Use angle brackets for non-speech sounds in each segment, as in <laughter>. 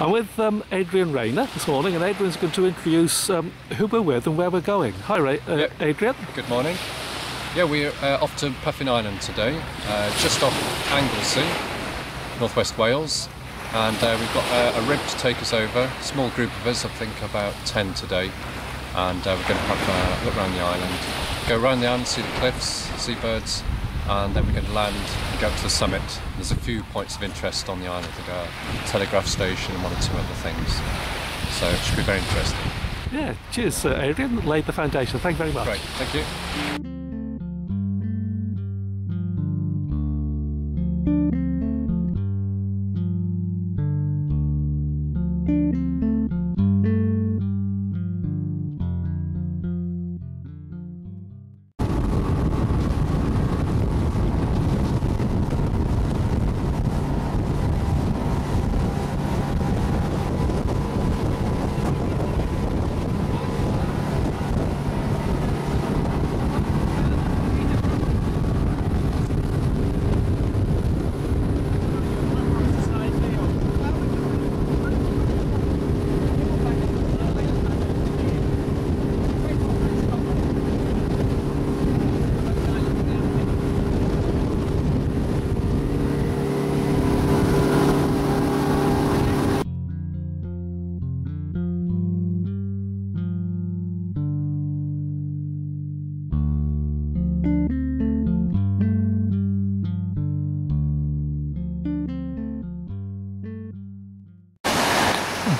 I'm with um, Adrian Rayner this morning, and Adrian's going to introduce um, who we're with and where we're going. Hi, Ray, uh, Yep. Adrian. Good morning. Yeah, we're uh, off to Puffin Island today, uh, just off Anglesey, northwest Wales, and uh, we've got uh, a rib to take us over. Small group of us, I think about ten today, and uh, we're going to have a look around the island, go around the island, see the cliffs, seabirds, and then we're going to land and go up to the summit. There's a few points of interest on the island, like a telegraph station and one or two other things. So it should be very interesting. Yeah, cheers, uh, Adrian. Laid the foundation. Thank you very much. Great, thank you. I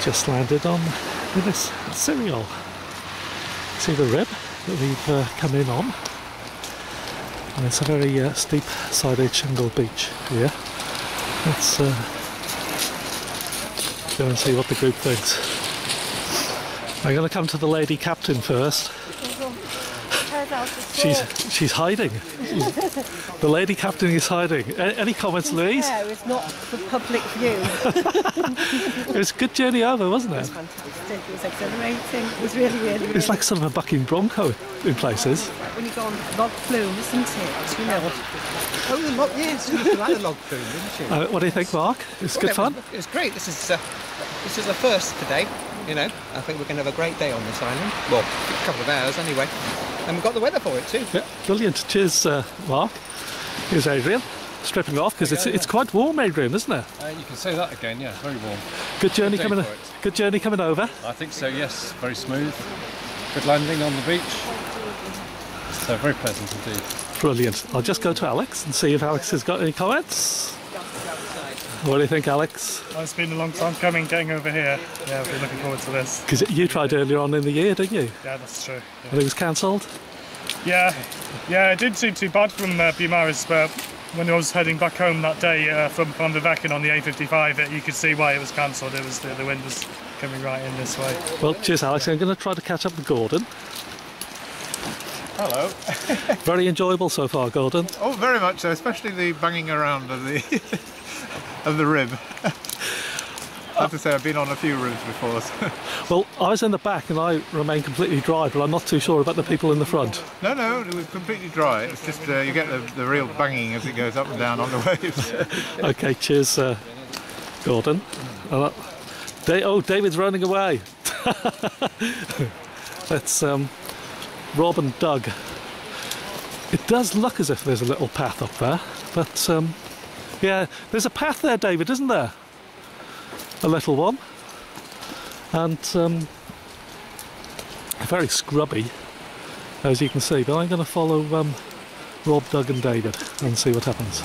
just landed on Ynys Seiriol. See the rib that we've uh, come in on? And it's a very uh, steep sided shingle beach here. Let's uh, go and see what the group thinks. I'm going to come to the lady captain first. She's she's hiding. <laughs> the lady captain is hiding. A- any comments, Louise? No, it's not for public view. <laughs> It was a good journey over, wasn't it? It was Fantastic. It was exhilarating. It was really, really, really It's like sort of a bucking bronco in places. when you go on log flume, isn't it? You know. Oh, the log, yes, she looked like the log flume, didn't she? Uh, what do you think, Mark? It's good Well, fun. It was, it was great. This is uh, this is the first today. You know, I think we're going to have a great day on this island. Well, a couple of hours anyway. And we've got the weather for it too. Yeah, brilliant. Cheers, uh, Mark. Here's Adrian. Stripping off because it's, Yeah, it's quite warm, Adrian, isn't it? Uh, you can say that again, yeah, very warm. Good journey day coming. Good journey coming over. I think so, yes. Very smooth. Good landing on the beach. So very pleasant indeed. Brilliant. I'll just go to Alex and see if Alex has got any comments. What do you think, Alex? Well, it's been a long time coming getting over here. Yeah, I've been looking forward to this. Because you tried earlier on in the year, didn't you? Yeah, that's true. And it was cancelled. Yeah, yeah, it didn't seem too bad from uh, Beaumaris, but when I was heading back home that day uh, from Llanfairfechan on the A55, it, you could see why it was cancelled. It was the, the wind was coming right in this way. Well, cheers, Alex. I'm going to try to catch up with Gordon. Hello. Very enjoyable so far, Gordon. Oh, very much so, especially the banging around of the <laughs> of the rib. <laughs> I have to say, I've been on a few ribs before. So. <laughs> Well, I was in the back and I remain completely dry, but I'm not too sure about the people in the front. No, no, it was completely dry. It's just uh, you get the, the real banging as it goes up and down on the <laughs> waves. Okay, cheers, uh, Gordon. Uh, Da- oh, David's running away. That's um, Rob and Doug. It does look as if there's a little path up there, but um, yeah, there's a path there, David, isn't there? A little one, and um, very scrubby, as you can see. But I'm going to follow um, Rob, Doug, and David and see what happens.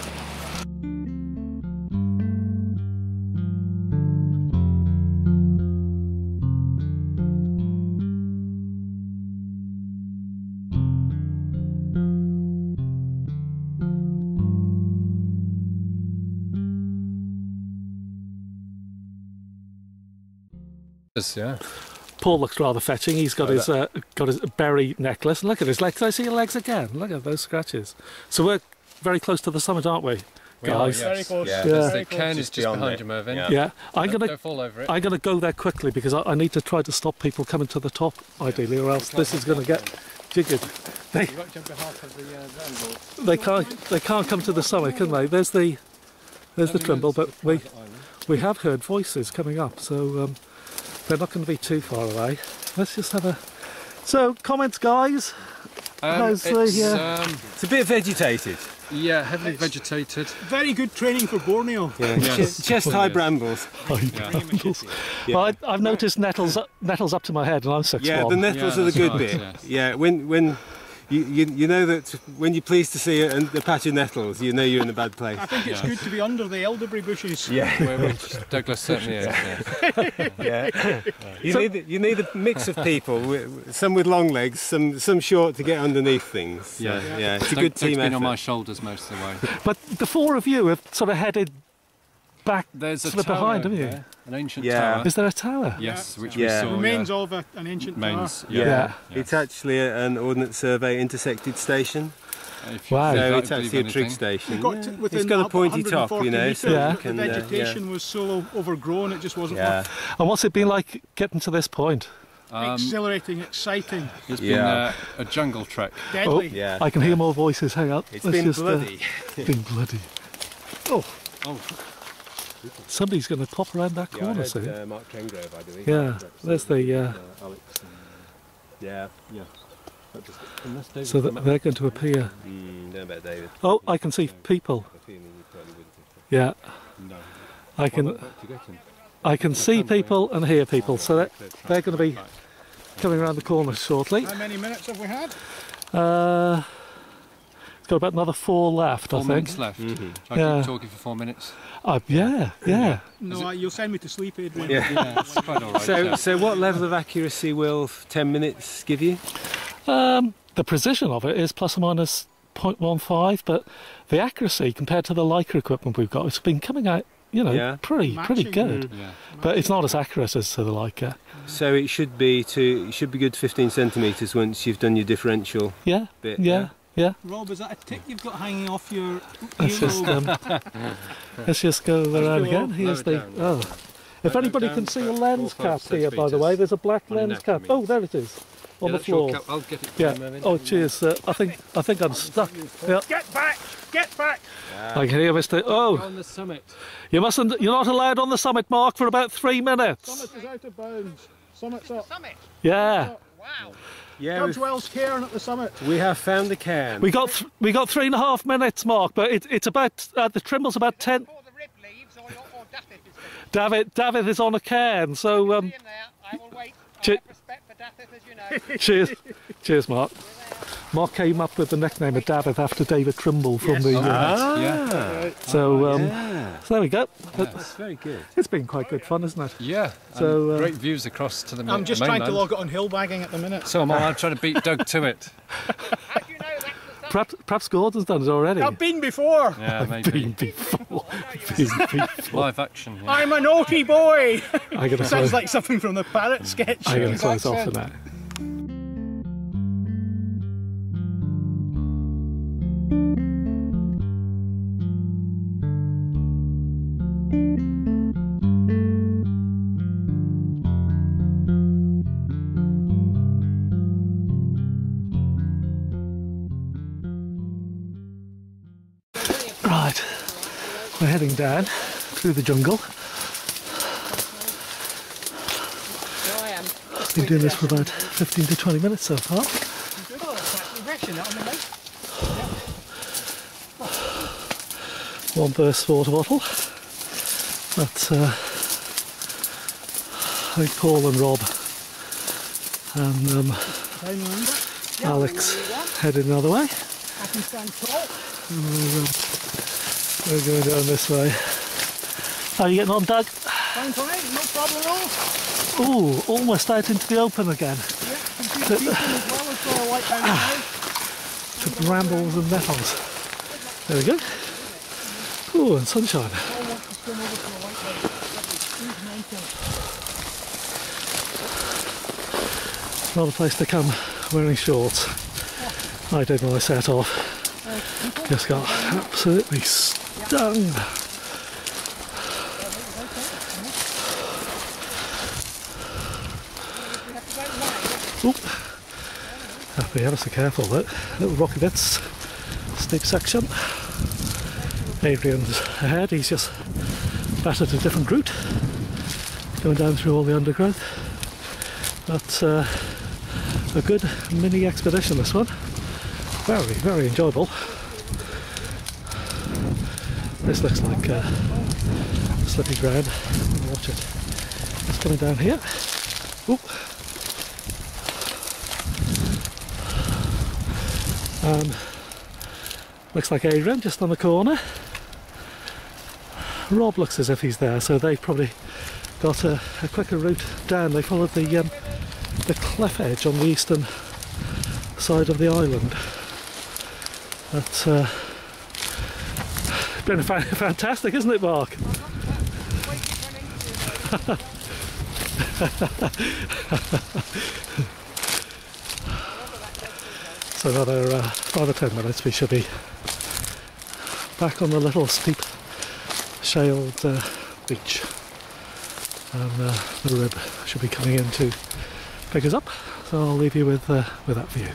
Yes, yeah. Paul looks rather fetching. He's got his uh, got his berry necklace. And look at his legs. I see your legs again. Look at those scratches. So we're very close to the summit, aren't we, We are, guys? yes. Very close. Yeah. Yeah. The cairn is Just just behind it. you, Myrddyn. Yeah. Yeah, I'm Don't, gonna don't fall over it. I'm gonna go there quickly because I, I need to try to stop people coming to the top, ideally, or else this is gonna get jiggered. They they can't they can't come to the summit, can they? There's the there's the Trimble, but we we have heard voices coming up, so um, they're not going to be too far away. Let's just have a. So, comments, guys. Um, How's the, it's, uh, um, It's a bit vegetated. yeah, heavily vegetated. Very good training for Borneo. Yeah, Yes. chest high Yes. <laughs> brambles. Well, I, I've noticed nettles, nettles up to my head, and I'm six Yeah, one. the nettles Yeah, are the good right, bit. yes. Yeah, when when you, you you know that when you're pleased to see a, a patch of nettles, you know you're in a bad place. I think it's Yeah. good to be under the elderberry bushes. Yeah, Where Douglas certainly is. Yeah. <laughs> yeah. You need you need a mix of people, some with long legs, some some short to get underneath things. So, Yeah. yeah, it's a Doug- good Doug's team been effort. on my shoulders most of the way. But the four of you have sort of headed back. There's a Slip tower behind, haven't you? there, An ancient Yeah. tower. Is there a tower? Yes, which Yeah. we saw. Remains yeah. of a, an ancient Mains, tower. yeah. Yeah. It's actually a, an Ordnance Survey intersected station, If you Wow. believe so that, it's believe actually a trig station. We got Yeah. to within It's got a about pointy top, 140 you know, metres, so Yeah. you The can, uh, vegetation was so overgrown it just wasn't yeah. worth And what's it been like getting to this point? Um, exhilarating, exciting, it's been Yeah. uh, a jungle trek. deadly. yeah. I can hear more voices. Hang on. It's Let's been just, uh, bloody. <laughs> been bloody. Oh, Oh, somebody's going to pop around that Yeah, corner heard, soon. uh, Mark Trengove, I believe. Yeah, there's the. Uh, Alex. Yeah. yeah so that they're going to appear. Mm, don't about David. Oh, I can see people. I have a feeling you probably wouldn't have. Yeah, No. I can. I can see people and hear people. So that they're going to be coming around the corner shortly. How many minutes have we had? Uh, it's got about another four left, Four I think. minutes left. Mm-hmm. I Yeah. keep talking for four minutes. Uh, yeah, yeah. No, I- you'll send me to sleep, Adrian. Yeah. Yeah, it's quite all right. So, yeah. so what level of accuracy will 10 minutes give you? Um, the precision of it is plus or minus 0.15, but the accuracy compared to the Leica equipment we've got, it's been coming out, you know, Yeah. pretty pretty Matching. good. yeah. But it's not as accurate as to the Leica. So it should be to it should be good 15 centimeters once you've done your differential Yeah, bit. yeah, yeah. Rob, is that a tick you've got hanging off your <laughs> Let's just um, let's just go around go again. Here's the down. oh. If anybody down can see a lens cap five here, by the way, there's a black on lens cap. Oh, there it is on Yeah, the floor. I'll get it. Yeah. moment. Oh, cheers. Uh, I think I think I'm stuck. Yeah. Get back! Get back! I can hear Mr. Oh, On the summit. you mustn't. You're not allowed on the summit, Mark, for about three minutes. Summit is out of bounds. Summit's up. Yeah. Yeah, Judge we've- Wells cairn at the summit. we have found the cairn. We got th- we got three and a half minutes, Mark, but it, it's about uh, the trimble's about ten. Before the rib leaves or, or Daffy is finished. David David is on a cairn, so um, there. I will wait. I have respect for Daffy, as you know. <laughs> cheers, cheers, Mark. Mark came up with the nickname of David after David Trimble from the. Uh, Ah, Yeah. so um, yeah. so there we go. But That's very good. it's been quite good fun, isn't it? Yeah. So, and uh, great views across to the ma- I'm just trying to log it on hill hillbagging at the minute. So am I. I'm trying to beat Doug to it. <laughs> How do you know that's the sun? Perhaps perhaps Gordon's done it already. I've been before. Yeah, Been maybe. before. Been before. Live action. Yeah. I'm a naughty boy. I'm gonna Sounds like something from the parrot sketch. I'm gonna close off for accent. Right, we're heading down through the jungle. I am. Been doing this for about 15 to 20 minutes so far. One burst water bottle. That's uh, I think Paul and Rob and um, Alex headed another way. And we're, um, we're going down this way. How are you getting on, Doug? Fine, fine, no problem at all. Ooh, almost out into the open again. As well as for a white house. <sighs> to brambles and nettles. There we go. Ooh, and sunshine. Not a place to come wearing shorts. I did when I set off. Uh, Just got absolutely stung. Oop. Have to be ever so careful that little rocky bits, steep section. Adrian's ahead, he's just battered a different route, going down through all the undergrowth. But uh, a good mini expedition this one. Very, very enjoyable. This looks like uh, slippy ground. Watch it. It's coming down here. Oop. Um, looks like Adrian just on the corner. Rob looks as if he's there, so they've probably got a, a quicker route down. They followed the um, the cliff edge on the eastern side of the island. That's uh, been fa- <laughs> fantastic, isn't it, Mark? <laughs> so another uh, or ten minutes, we should be back on the little steep shaled uh, beach, and uh, the rib should be coming in to pick us up. So I'll leave you with uh, with that view.